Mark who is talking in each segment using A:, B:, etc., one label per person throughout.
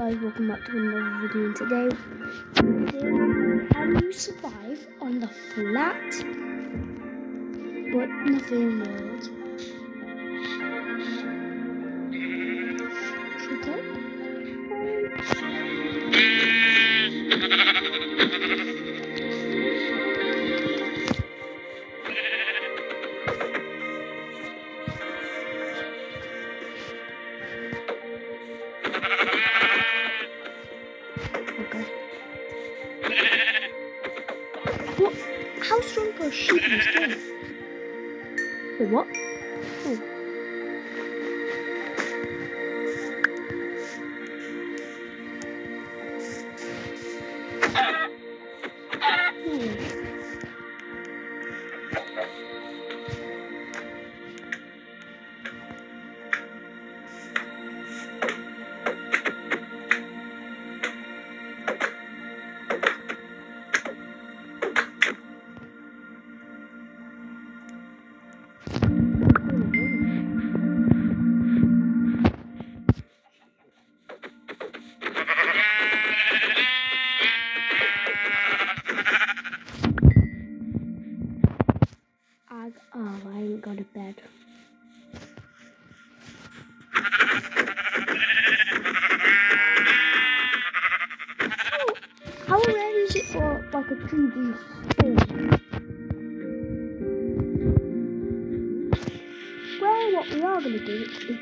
A: guys, welcome back to another video and today how you survive on the flat but nothing world. Okay. What?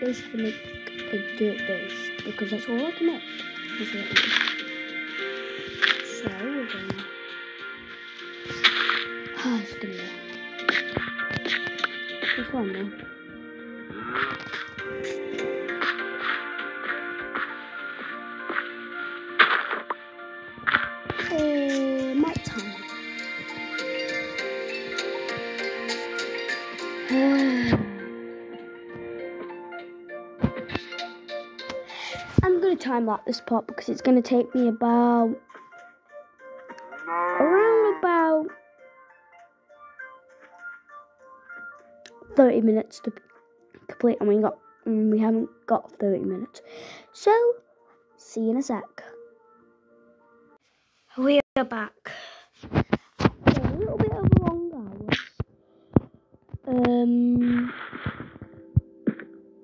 A: Is basically make a dirt base because that's all I can make. Time out this part because it's gonna take me about around about 30 minutes to complete and we got we haven't got 30 minutes. So see you in a sec. We are back. A little bit of a long hours. Um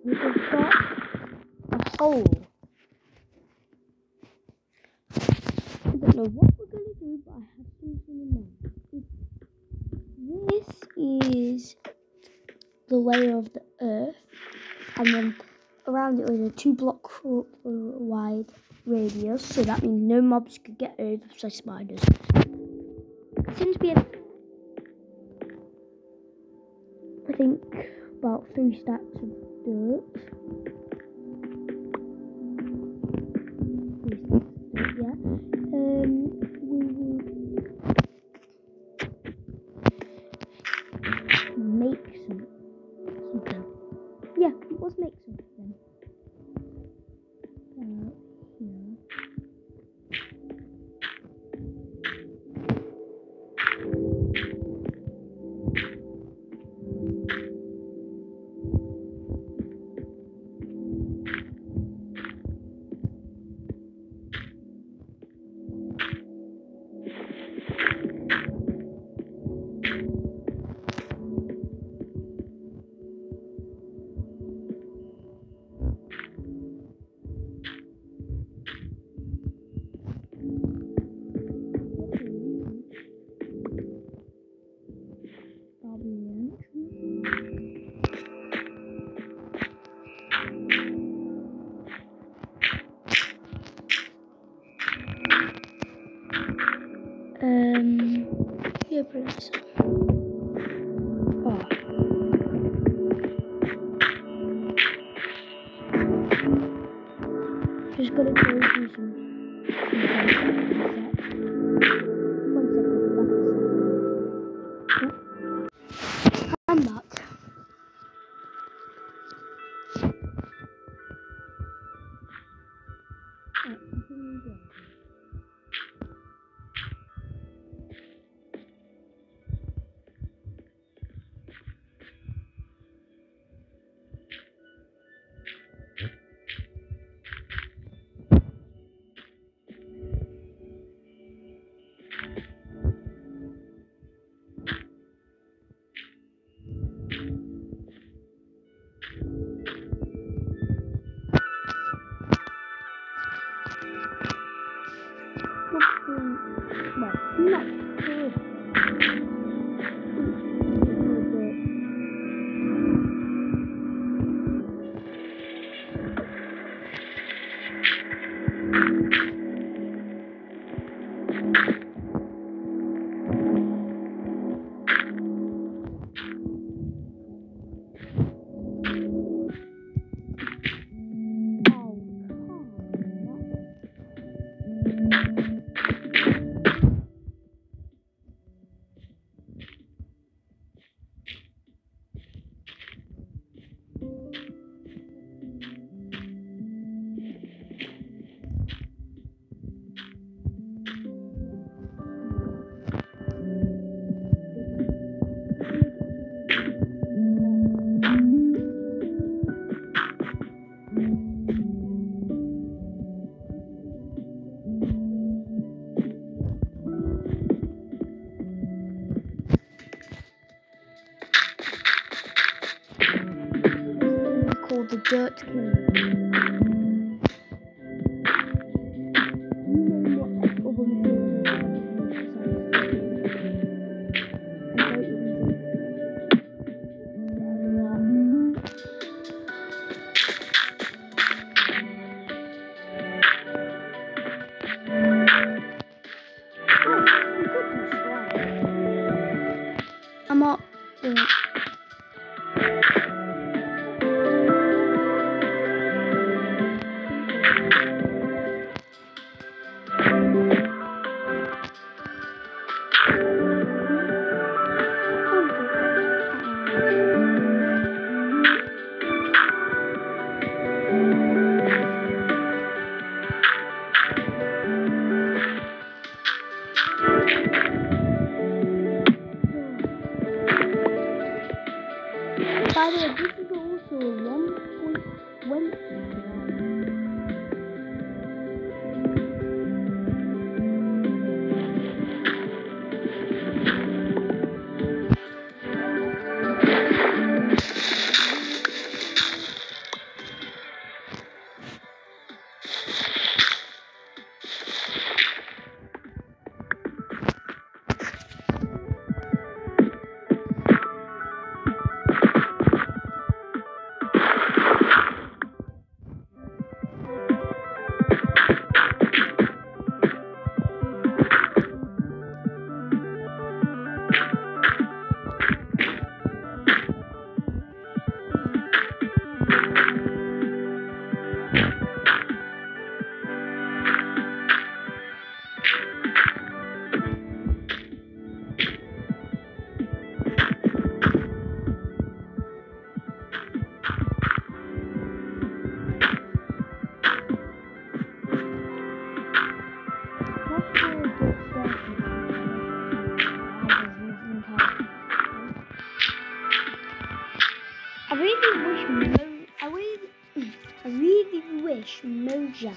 A: we have got a hole. I don't know what we're gonna do, but I have something in mind. This is the layer of the earth, and then around it was a two block wide radius, so that means no mobs could get over, so spiders. Seems to be, a, I think, about three stacks of dirt. Yeah, bring this Dirt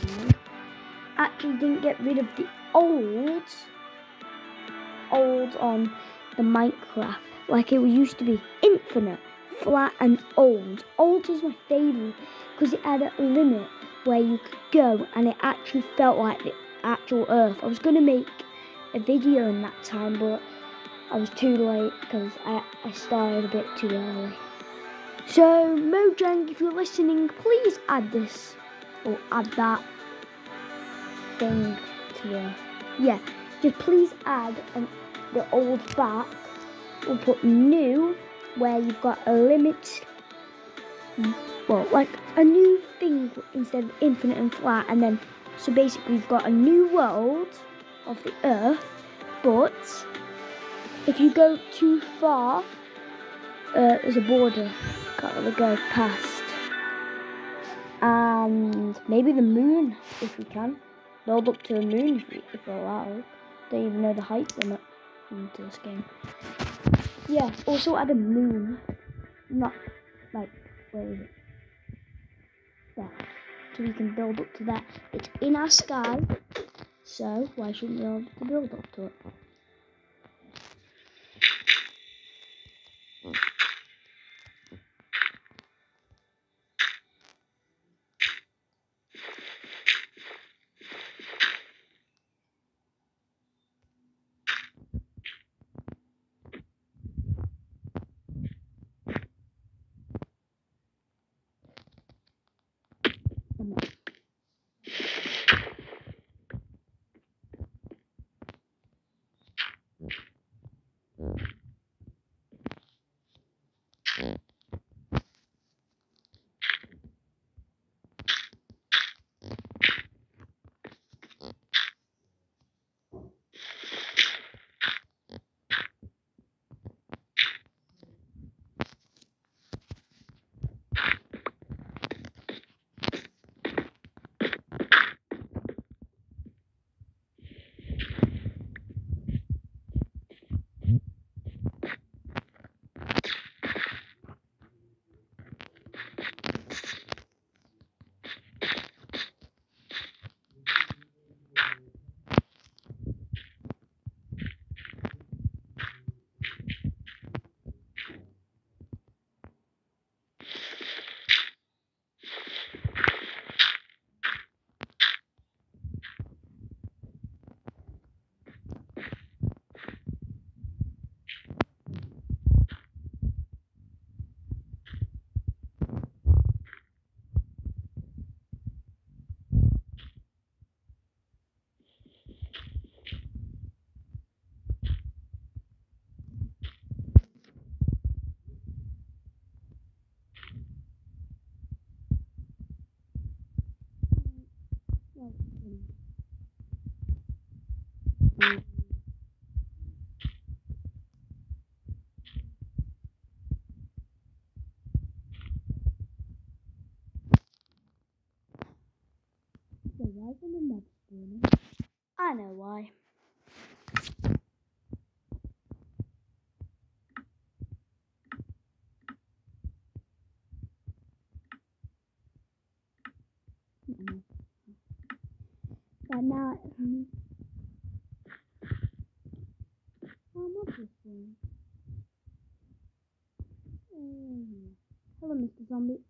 A: Mojang actually didn't get rid of the old, old on the Minecraft like it used to be infinite, flat and old. Old was my favourite because it had a limit where you could go and it actually felt like the actual Earth. I was gonna make a video in that time, but I was too late because I, I started a bit too early. So, Mojang, if you're listening, please add this or add that thing to the. Yeah, just please add an, the old back. We'll put new where you've got a limit. Well, like a new thing instead of infinite and flat, and then so basically you've got a new world of the Earth, but if you go too far, uh, there's a border. Can't really go past. And maybe the moon, if we can. Build up to the moon if, we, if we're allowed. Don't even know the height limit into this game. Yeah, also add a moon. Not like, where is it? There. So we can build up to that. It's in our sky. So why shouldn't we be able to build up to it? Isn't the mob spawning? I know why. But now, oh, one. Um, hello, Mr. Zombie.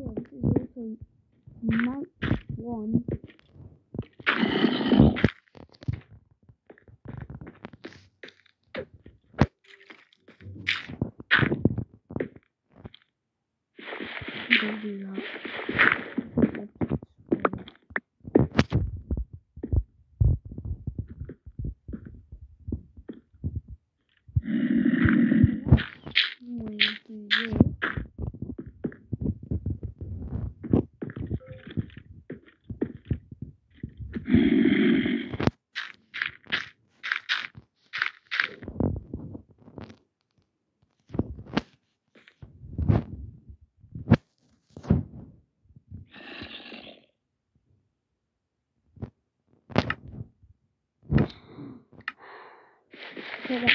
A: This is also night one. Don't do that. Let's explore it. We do this. Put it up before we make it on. Um,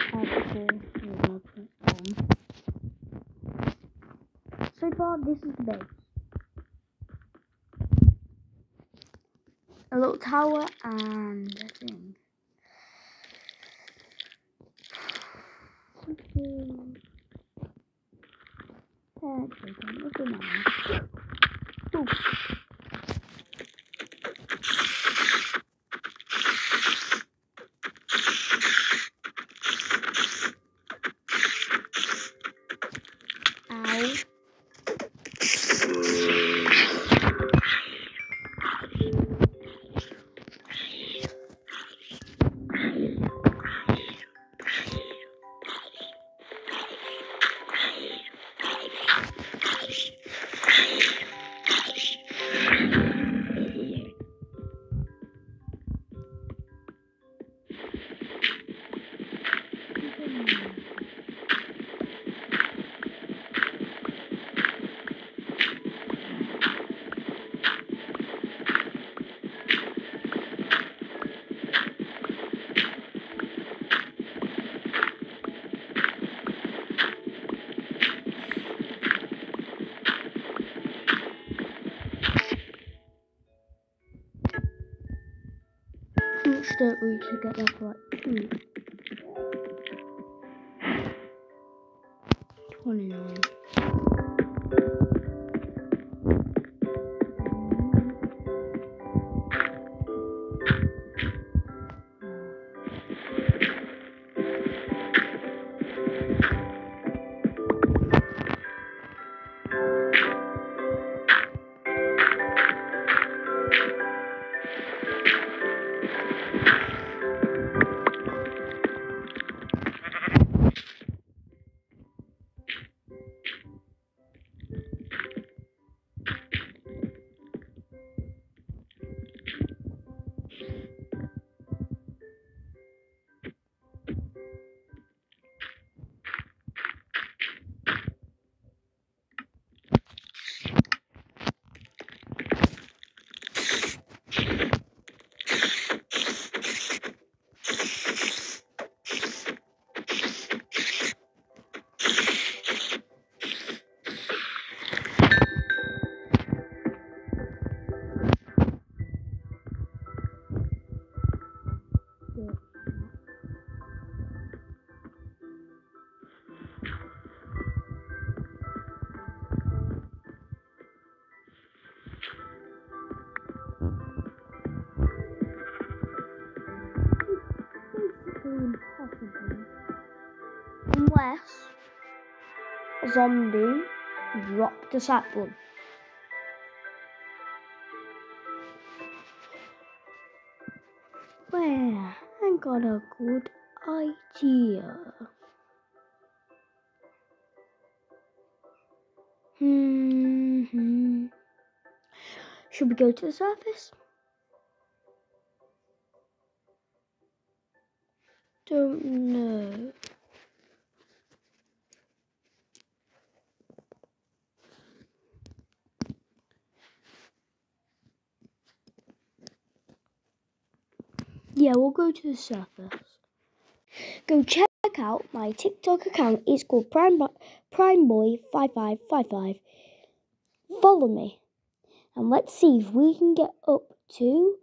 A: so far, this is the base. A little tower and dirt we to get there for like two? 29. Zombie dropped a sapling. Well, I got a good idea. Hmm. Should we go to the surface? Don't know. Yeah, we'll go to the surface. Go check out my TikTok account. It's called Prime Prime Boy five five five five. Follow me, and let's see if we can get up to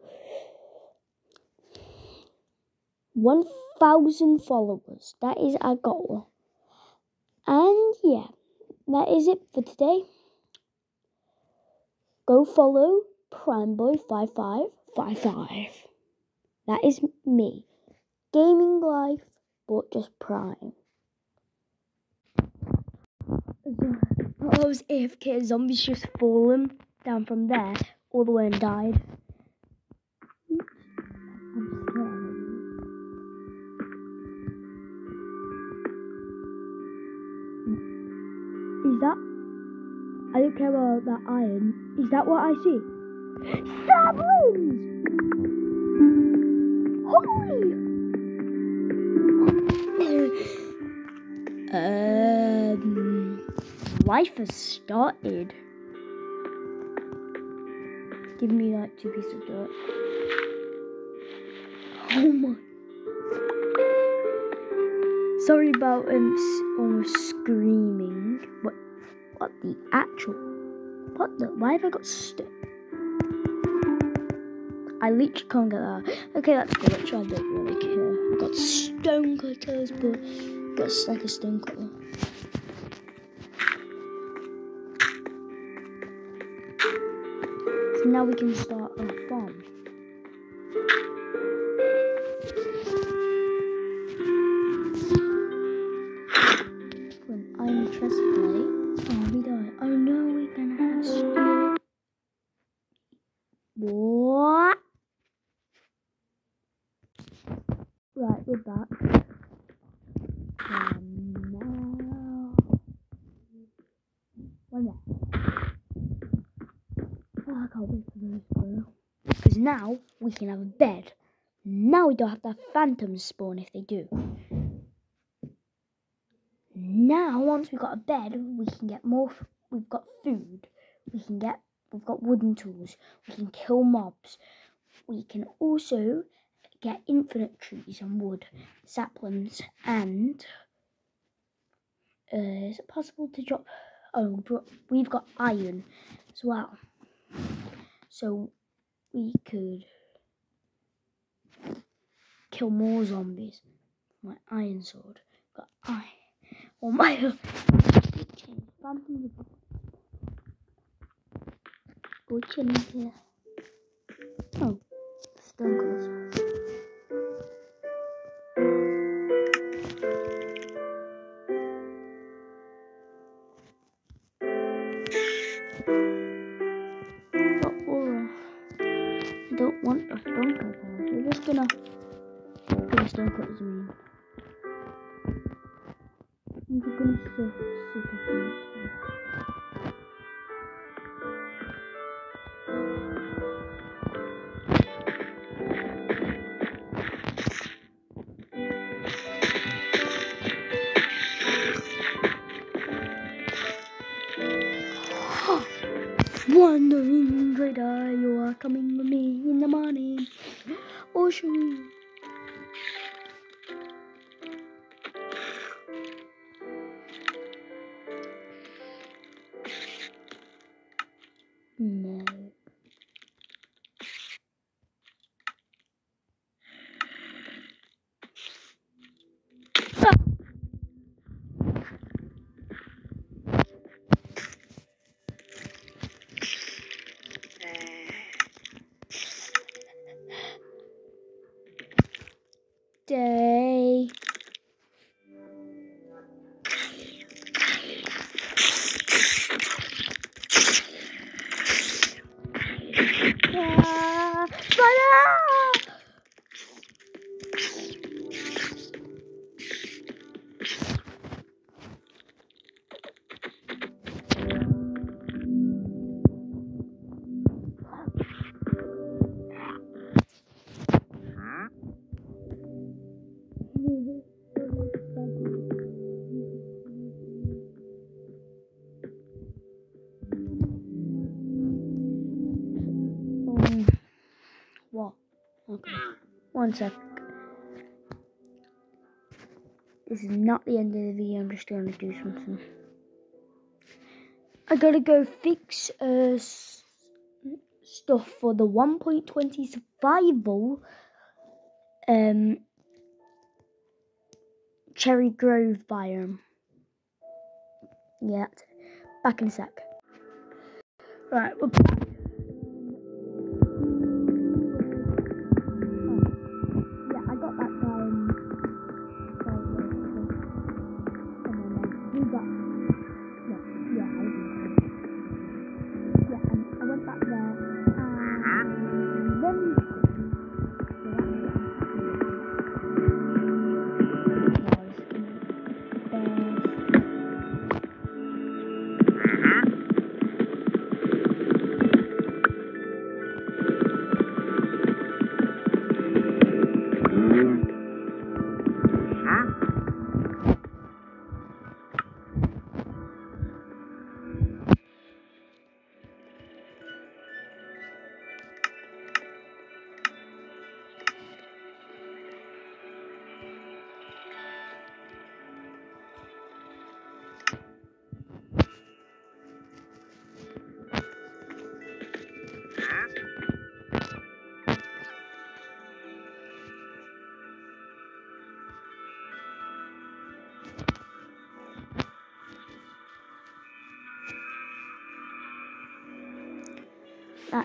A: one thousand followers. That is our goal. And yeah, that is it for today. Go follow Prime Boy five five five five. That is me. Gaming life, but just prime. I was AFK, zombies just fallen down from there all the way and died. Is that? I don't care about that iron. Is that what I see? Saplings! Um, life has started. Give me like two pieces of dirt. Oh my. Sorry about um almost screaming. What? What the actual? What the? Why have I got stuck? I literally can't get that. Okay, that's good. Actually, I don't really care. I've got stone cutters, but got like a stone cutter. So now we can start a farm. When I'm chest oh we die. Oh no, now we can have a bed. Now we don't have to have phantoms spawn if they do. Now, once we've got a bed, we can get more. We've got food. We can get. We've got wooden tools. We can kill mobs. We can also get infinite trees and wood, saplings, and uh, is it possible to drop? Oh, we've got iron as well, so we could kill more zombies. My iron sword. Got iron. Or my chain. Go chilling here. Oh, stone cold. One sec. This is not the end of the video. I'm just going to do something. I gotta go fix uh, stuff for the 1.20 survival um Cherry Grove biome. Yeah, back in a sec. Right, we're back.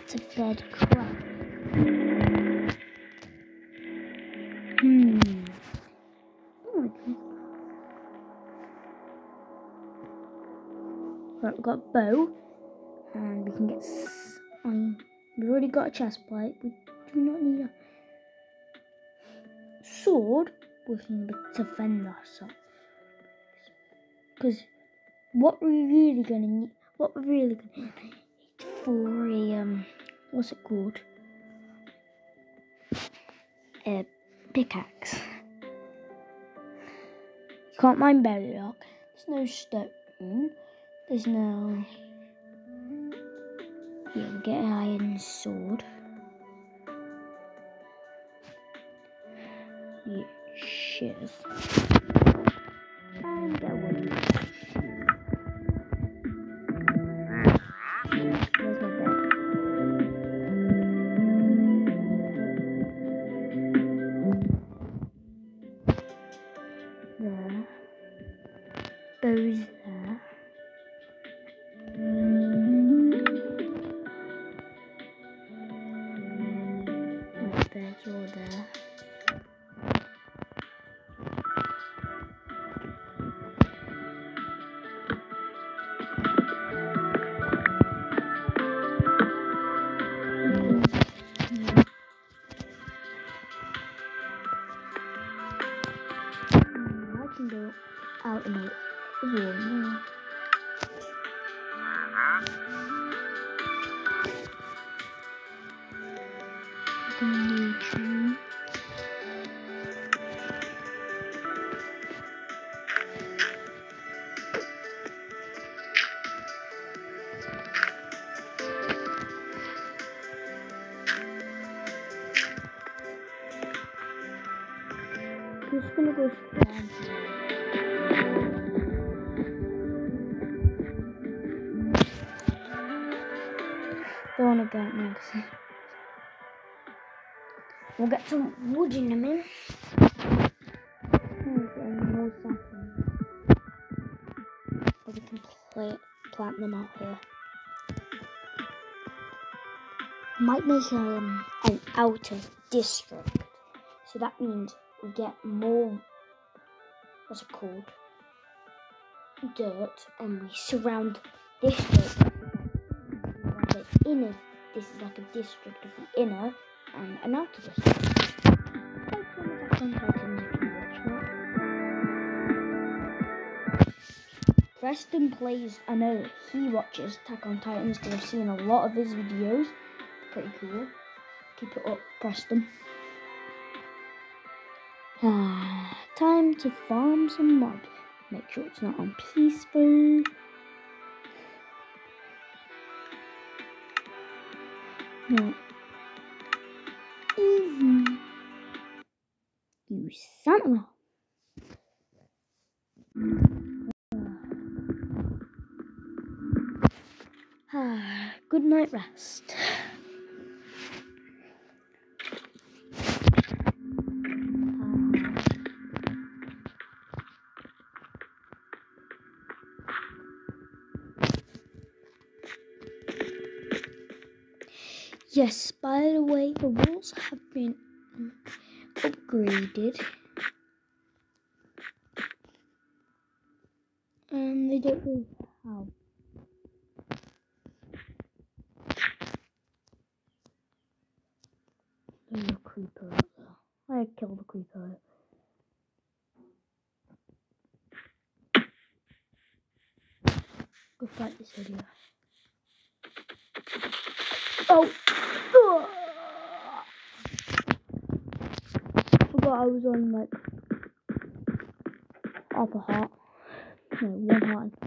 A: That's a fed crab. Hmm. Oh goodness. Right, we've got bow. And we can get. We've already got a chest plate. We do not need a sword. We can defend ourselves. Because what we're really gonna need, what we're really gonna need for a um, what's it called? A pickaxe. You can't mine bedrock. There's no stone. There's no. Yeah, we'll get an iron sword. Yeah, shiz. Next. We'll get some wood in a minute. we can plant, plant them out here. Might make um, an outer district. So that means we get more, what's it called? Dirt, and we surround this dirt this is like a district of the inner and an outer district. Preston plays, I know he watches Attack on Titans because I've seen a lot of his videos. Pretty cool. Keep it up, Preston. Ah, time to farm some mud. Make sure it's not on peaceful. Not easy. You son of a. Ah, good night rest. Yes, by the way, the walls have been upgraded. And they don't know how. There's a creeper out there. I killed the creeper. Go fight this idiot. Oh! Forgot I was on like half a heart. No, one heart.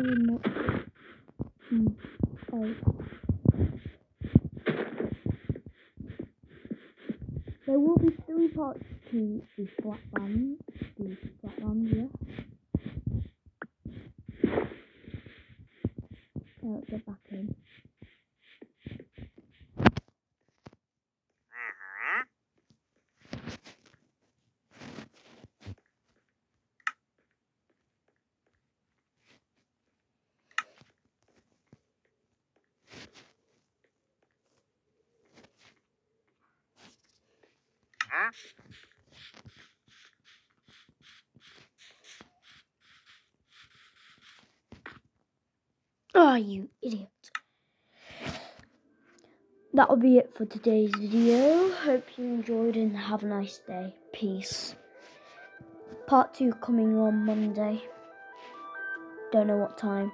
A: There will be three parts to the flat band, the flat band, yeah. let's get back in. Oh, you idiot. That'll be it for today's video. Hope you enjoyed and have a nice day. Peace. part two coming on Monday. Don't know what time.